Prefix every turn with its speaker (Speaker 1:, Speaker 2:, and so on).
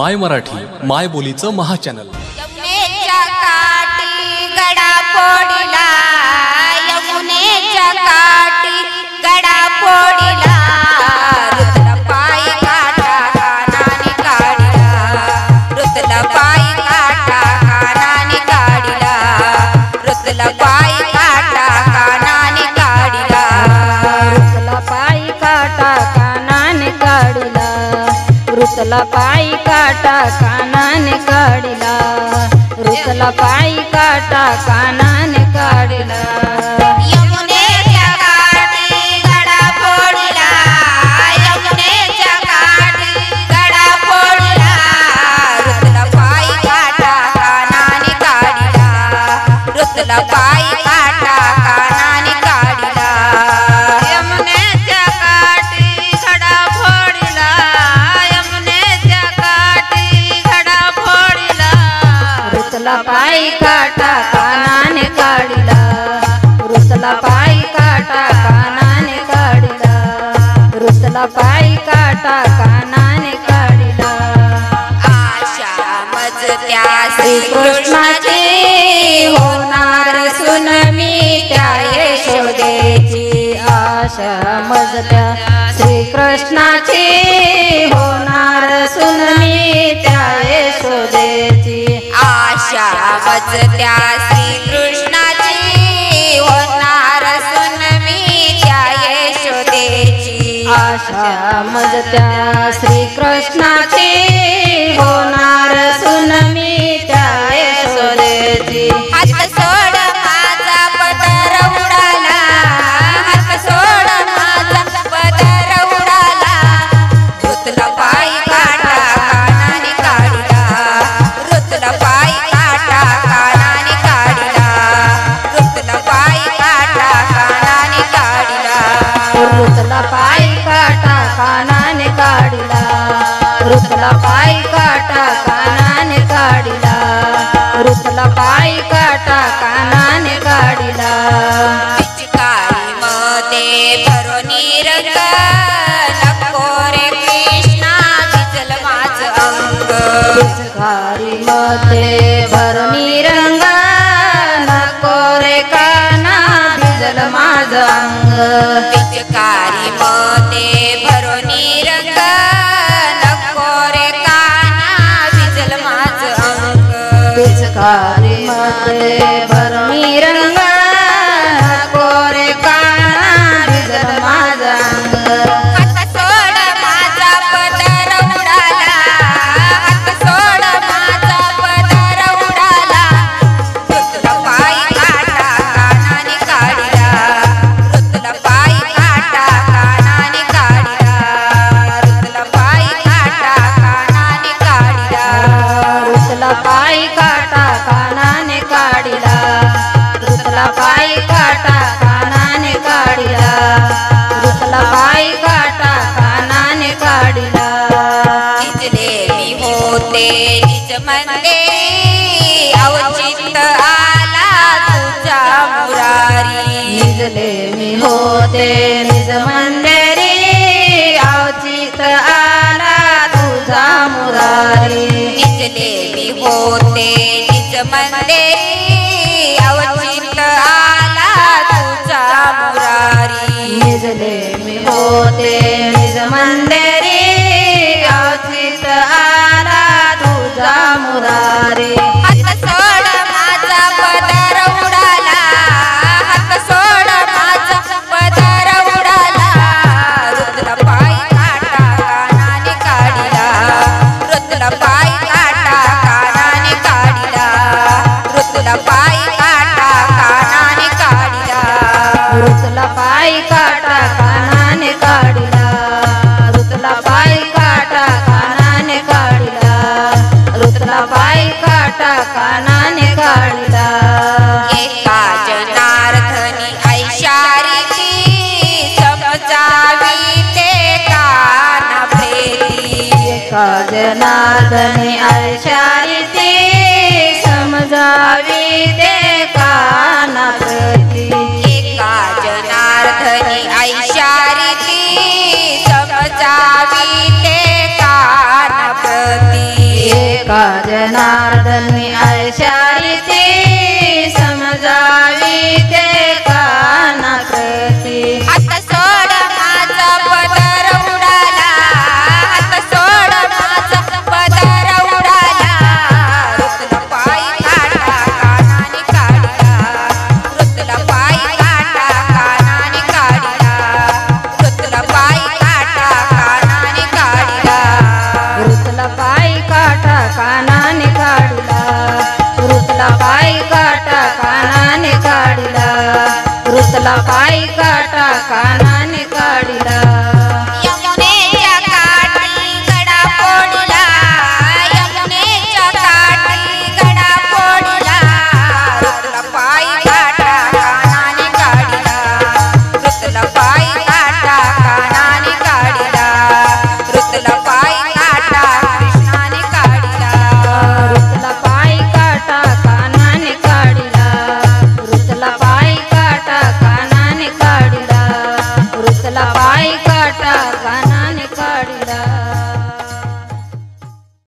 Speaker 1: माय मराठी माय बोलीचं महाचॅनल
Speaker 2: यमुनेच्या गडा फोडिला रुसला पायी काटा कानाने काढिला. रुसला पायी काटा काना रुतला पायी काटा कानाने काढिला.
Speaker 3: रुतला पायी काटा कानाने काढिला. रुतला पायी काटा कानाने
Speaker 2: मजत्या
Speaker 3: श्रीकृष्णाची होणार सुन मी त्या यशोदेची. आशा मजत्या श्रीकृष्णाची. होणार
Speaker 2: रुतला पायी काटा कानाने काढिला. रुतला पायी काटा कानाने काढिला. पिचकारी मध्ये भरोनी रंग नको रे कृष्णा भिजल माझ अंग.
Speaker 3: पिचकारी मध्ये भरणी रंग नको रे काना भिजल माझ अंग.
Speaker 2: पिचकारी मध्ये काढिला. रुतला पायी काटा कानाने काढिला. रुतला पायी काटा कानाने काढिला. मी होते अवचित आला तुझा मुरारी.
Speaker 3: निजले मी होते निज
Speaker 2: कानाने काढिला एका जनार्दनी ऐशारीची समजावी ते कान प्रेती
Speaker 3: एका जनार्दने ऐशारी ते समजावी ते काना प्रती
Speaker 2: जनार्दनी काटा कानाने
Speaker 3: काटा काना.